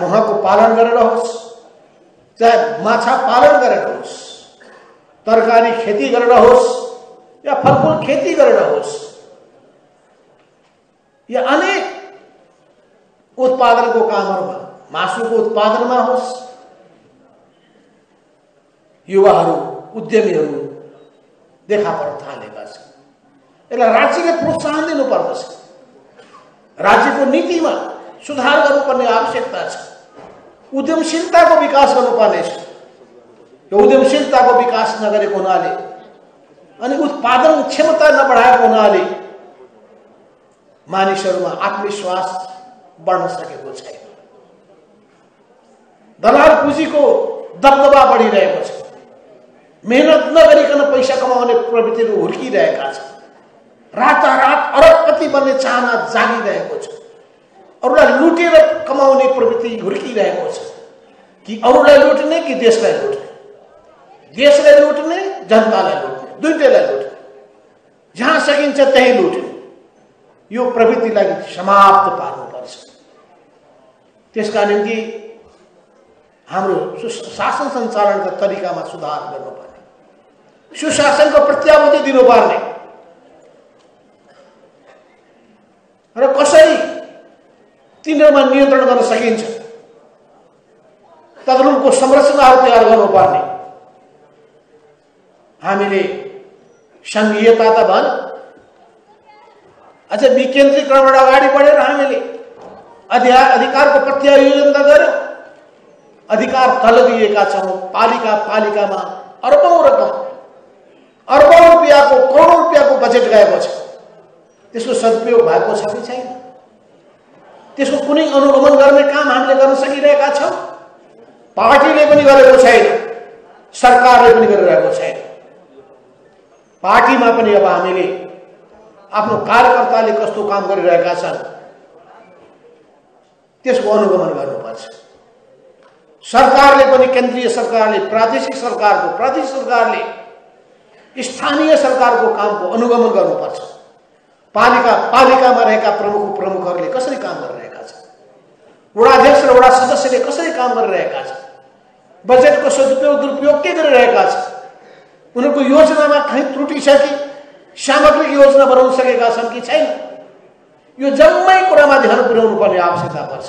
पालन गरेर होस् चाहे माछा पालन गरेर होस् तरकारी खेती गरेर होस् या फलफुल खेती गरेर होस् या अनेक उत्पादनको कामहरूमा मासुको उत्पादनमा होस्, युवाहरू, उद्यमीहरू, देखा पर्न थालेका छन् यसलाई राज्यले प्रोत्साहन दिनुपर्दछ राज्यको नीतिमा सुधार गर्नुपर्ने आवश्यकता छ उद्यमशीलताको विकास गर्नुपर्ने छ यो उद्यमशीलताको विकास नगरेको हुनाले अनि उत्पादन क्षमता नबढाएको हुनाले मानिसहरूमा आत्मविश्वास बढ्न सकेको छैन दलाल पुँजीको दबदबा बढिरहेको छ मेहनत नगरिकन पैसा कमाउने प्रवृत्तिहरू हुर्किरहेका छन् रातारात अरबपति बन्ने चाहना जागिरहेको छ अरूलाई लुटेर प्रवृत्ति हुर्किरहेको छ कि अरूलाई लुट्ने कि देशलाई लुट्ने? देशलाई लुट्ने जनतालाई लुट्ने दुइटैलाई लुट्ने। जहाँ सकिन्छ त्यहीँ लुट्ने। यो प्रवृत्तिलाई समाप्त पार्नुपर्छ त्यसका निम्ति हाम्रो शासन सञ्चालनका तरिकामा सुधार गर्नुपर्छ सुशासनको प्रत्याभूति दिनुपर्ने र कसरी तिनीहरूमा नियन्त्रण गर्न सकिन्छ तदनुको संरचनाहरू तयार गर्नुपर्ने हामीले सङ्घीयता त भन अझ विकेन्द्रीकरणबाट अगाडि बढेर हामीले अधिकार अधिकारको प्रत्यायोजन त गर्यौँ अधिकार तल दिएका छौँ पालिका पालिकामा अरबौँ रकम अरबौँ रुपियाँको करोडौँ रुपियाँको बजेट गएको छ त्यसको सदुपयोग भएको कि छैन त्यसको कुनै अनुगमन गर्ने काम हामीले गर्न सकिरहेका छौँ। पार्टीले पनि गरेको छैन, सरकारले पनि गरिरहेको छैन। पार्टीमा पनि अब हामीले आफ्नो कार्यकर्ताले कस्तो काम गरिरहेका छन्, त्यसको अनुगमन गर्नुपर्छ। सरकारले पनि, केंद्रीय सरकारले, प्रादेशिक सरकारको, प्रादेशिक सरकारले स्थानीय सरकारको कामको अनुगमन गर्नुपर्छ। पालिका, पालिकामा रहेका प्रमुख गरिरहेका वडाध्यक्ष र वडा सदस्यले कसरी काम गरिरहेका छन् बजेटको सदुपयोग, दुरुपयोग के गरिरहेका छन् उनीहरूको योजनामा कहीँ त्रुटि छ कि सामग्रिक योजना बनाउन सकेका छन् कि छैन यो जम्मै कुरामा ध्यान पुर्याउनु पर्ने आवश्यकता पर्छ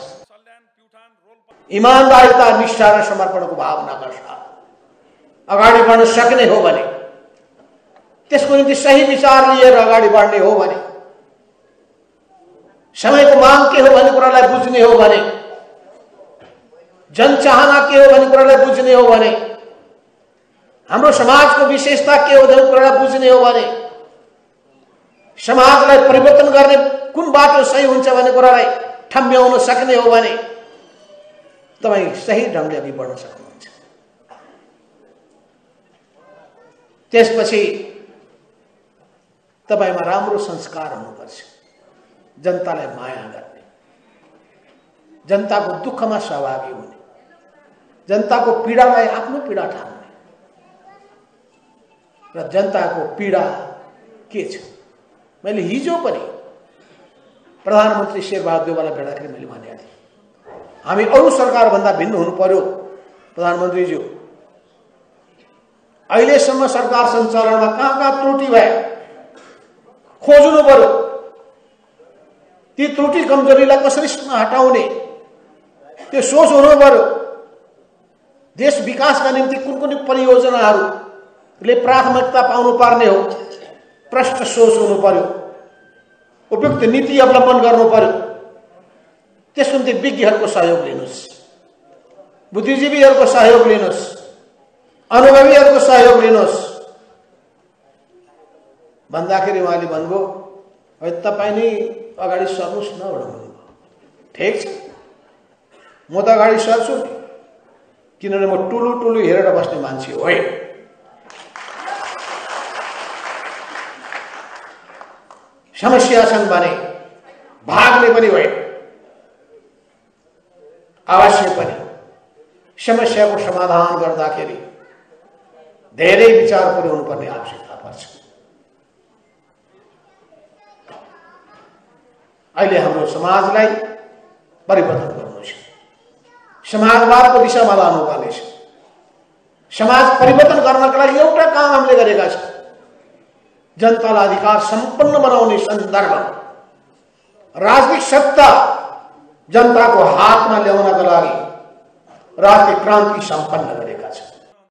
इमान्दारिता निष्ठा र समर्पणको भावनाका साथ अगाडि बढ्न सक्ने हो भने त्यसको निम्ति सही विचार लिएर अगाडि बढ्ने हो भने समयको माग के हो भन्ने कुरालाई बुझ्ने हो भने जनचाहना के हो भन्ने कुरालाई बुझ्ने हो भने हाम्रो समाजको विशेषता के हो भन्ने कुरालाई बुझ्ने हो भने समाजलाई परिवर्तन गर्ने कुन बाटो सही हुन्छ भन्ने कुरालाई ठम्ब्याउन सक्ने हो। भने तपाईँ सही ढङ्गले अघि बढ्न सक्नुहुन्छ त्यसपछि तपाईँमा राम्रो संस्कार हुनुपर्छ जनतालाई माया गर्ने जनताको दुःखमा सहभागी हुने जनताको पीडालाई आफ्नो पीडा ठान्ने र जनताको पीडा के मैले हिजो पनि प्रधानमन्त्री शेरबहादुर देवालाई भेट्दाखेरि मैले भनेको थिएँ हामी अरू सरकारभन्दा भिन्न हुनु पर्यो प्रधानमन्त्रीज्यू अहिलेसम्म सरकार सञ्चालनमा कहाँ कहाँ त्रुटि भयो खोज्नु ती त्रुटि कमजोरीलाई कसरी हटाउने। त्यो सोच हुनु पर्यो देश विकासका निम्ति कुन कुन परियोजनाहरूले प्राथमिकता पाउनु पर्ने हो, प्रष्ट सोच हुनु पर्यो उपयुक्त नीति अवलम्बन गर्नु पर्यो त्यसको निम्ति विज्ञहरूको सहयोग लिनुहोस्। बुद्धिजीवीहरूको सहयोग लिनुहोस्। अनुभवीहरूको सहयोग लिनुहोस्। भन्दाखेरि उहाँले भन्नुभयो, है, तपाईँ नै अगाडि सर्नुहोस् न भनेर भन्नुभयो ठिक छ म त अगाडि सर्छु किनभने म टुलु टुलु हेरेर बस्ने मान्छे हो है समस्या छन् भने भागले पनि होइन अवश्य पनि समस्याको समाधान गर्दाखेरि धेरै विचार पुर्याउनु पर्ने आवश्यकता पर्छ अहिले हाम्रो समाजलाई परिवर्तन गर्नु छ समाजवादको दिशामा लानुपर्ने छ समाज परिवर्तन गर्नका लागि एउटा काम हामीले गरेका छौँ। जनतालाई अधिकार सम्पन्न बनाउने सन्दर्भमा राजनीतिक सत्ता जनताको हातमा ल्याउनका लागि राजनीतिक क्रान्ति सम्पन्न गरेका छौँ।